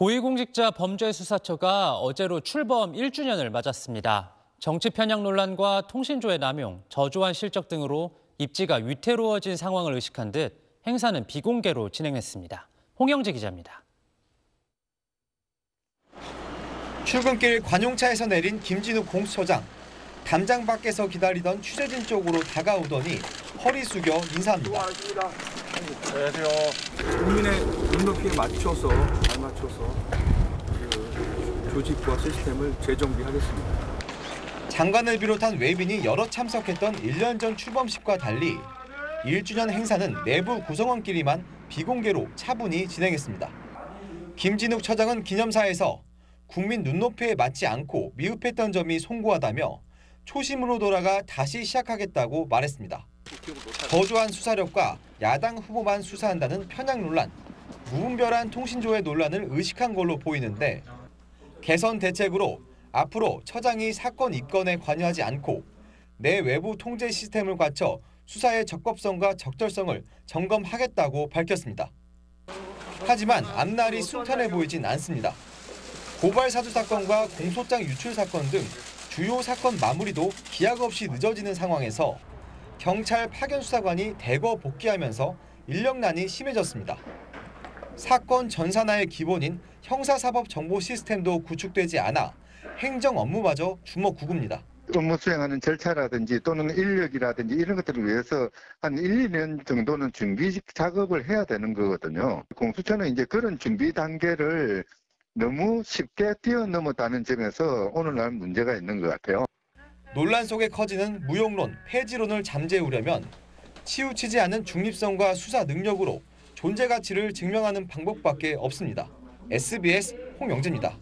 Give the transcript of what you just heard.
고위공직자 범죄수사처가 어제로 출범 1주년을 맞았습니다. 정치 편향 논란과 통신조회 남용, 저조한 실적 등으로 입지가 위태로워진 상황을 의식한 듯 행사는 비공개로 진행했습니다. 홍영지 기자입니다. 출근길 관용차에서 내린 김진욱 공수처장. 담장 밖에서 기다리던 취재진 쪽으로 다가오더니 허리 숙여 인사합니다. 국민의 눈높이에 맞춰서 잘 맞춰서 그 조직과 시스템을 재정비하겠습니다. 장관을 비롯한 외빈이 여러 참석했던 1년 전 출범식과 달리 1주년 행사는 내부 구성원끼리만 비공개로 차분히 진행했습니다. 김진욱 처장은 기념사에서 국민 눈높이에 맞지 않고 미흡했던 점이 송구하다며 초심으로 돌아가 다시 시작하겠다고 말했습니다. 저조한 수사력과 야당 후보만 수사한다는 편향 논란, 무분별한 통신조회 논란을 의식한 걸로 보이는데 개선 대책으로 앞으로 처장이 사건 입건에 관여하지 않고 내 외부 통제 시스템을 갖춰 수사의 적법성과 적절성을 점검하겠다고 밝혔습니다. 하지만 앞날이 순탄해 보이진 않습니다. 고발 사주 사건과 공소장 유출 사건 등 주요 사건 마무리도 기약 없이 늦어지는 상황에서 경찰 파견 수사관이 대거 복귀하면서 인력난이 심해졌습니다. 사건 전산화의 기본인 형사사법 정보 시스템도 구축되지 않아 행정 업무마저 주먹구구입니다. 업무 수행하는 절차라든지 또는 인력이라든지 이런 것들을 위해서 한 1, 2년 정도는 준비 작업을 해야 되는 거거든요. 공수처는 이제 그런 준비 단계를 너무 쉽게 뛰어넘었다는 점에서 오늘날 문제가 있는 것 같아요. 논란 속에 커지는 무용론, 폐지론을 잠재우려면 치우치지 않은 중립성과 수사 능력으로 존재 가치를 증명하는 방법밖에 없습니다. SBS 홍영재입니다.